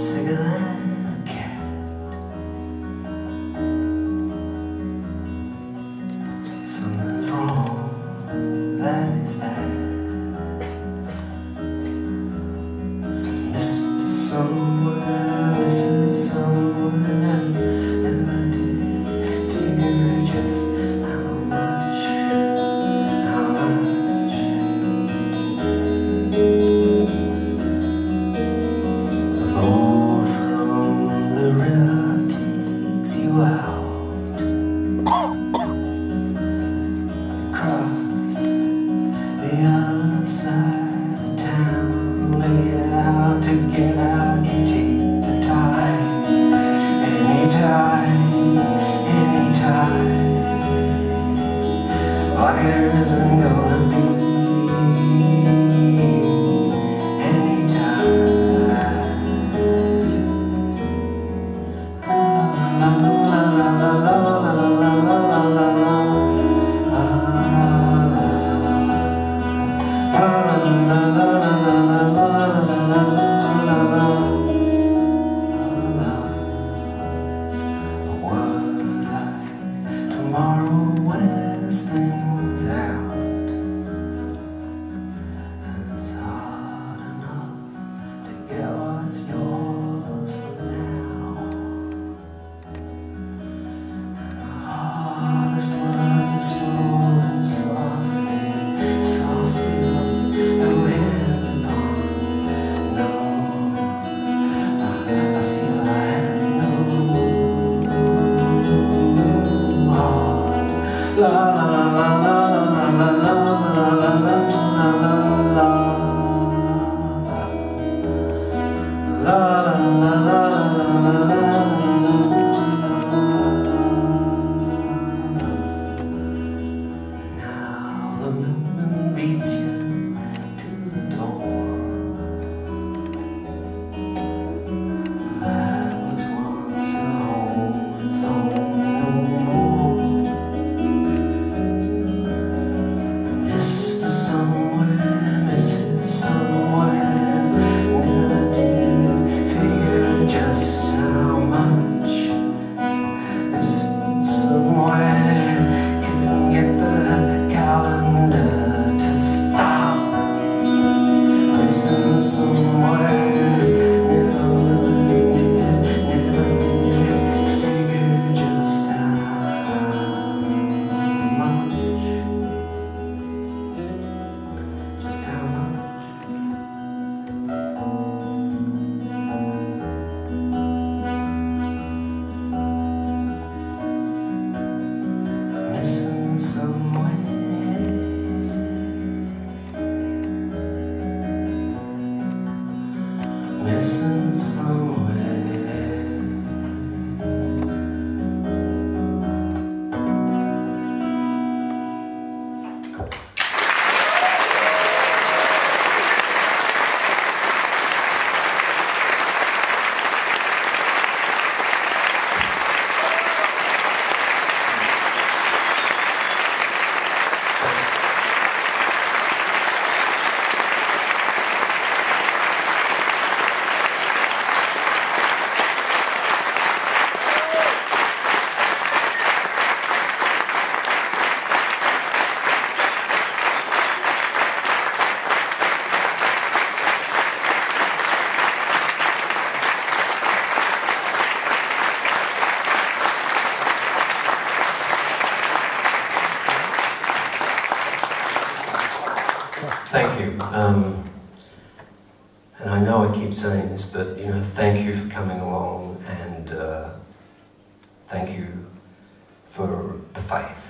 sicker than a cat. Something's wrong, that is that. Mr. Somewhere, Mrs. Somewhere. la Thank you. Um, and I know I keep saying this, but you know, thank you for coming along and uh, thank you for the faith.